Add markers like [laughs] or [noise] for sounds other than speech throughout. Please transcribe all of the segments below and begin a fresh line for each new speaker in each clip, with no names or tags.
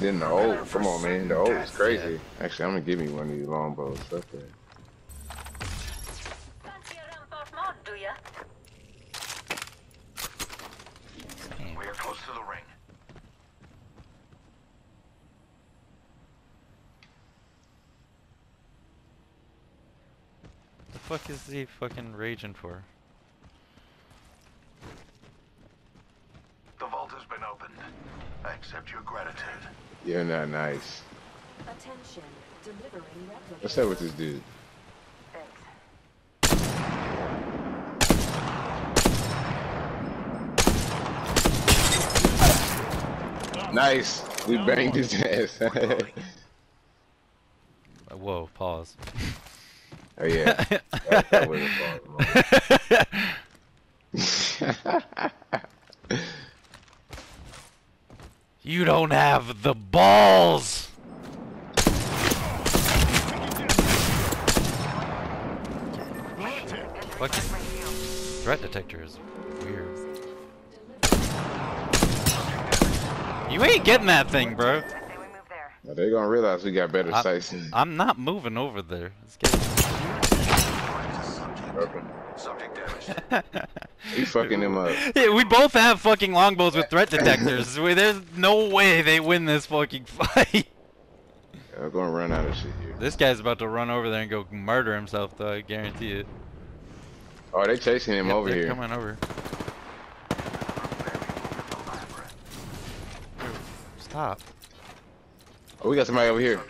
Then the old, come on, man. The old is crazy. Actually, I'm gonna give me one of these longbows. Fuck that.
Fancy a rampart mod, do ya?
We are close to the ring.
The fuck is he fucking raging for?
I accept your gratitude.
You're not nice.
Attention, delivering replica.
What's up with this dude?
Thanks.
Nice. We banged his ass. [laughs]
Uh, whoa, pause.
oh yeah. [laughs] That, that [laughs]
you don't have the balls! Threat detector is weird. You ain't getting that thing, bro.
I say we move there.
Now, they gonna realize we got better sights.
I'm not moving over there. It's getting-
Okay.
Subject damaged. [laughs]
He fucking him up.
Yeah, we both have fucking longbows with threat detectors. There's no way they win this fucking [laughs] fight.
Yeah, we're gonna run out of shit here.
This guy's about to run over there and go murder himself, though. I guarantee it.
Oh, they chasing him
Yep,
over
they're
here.
coming over. Stop.
Oh, we got somebody over here.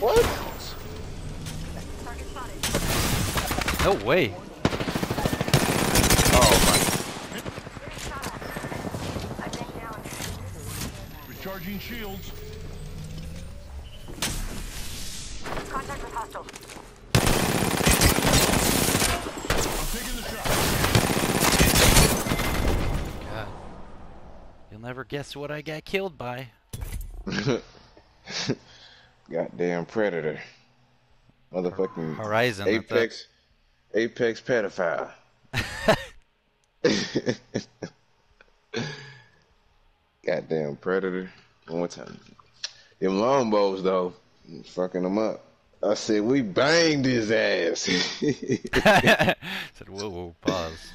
What?
No way.
Oh
I think down.
Recharging shields.
Contact with hostile.
I'm taking the shot.
God. You'll never guess what I got killed by. [laughs]
Goddamn predator. Motherfucking
Horizon.
Apex. Apex pedophile. [laughs] Goddamn predator. One more time. Them longbows though, fucking them up. I said we banged his ass. [laughs] [laughs]
Said, whoa, whoa, pause.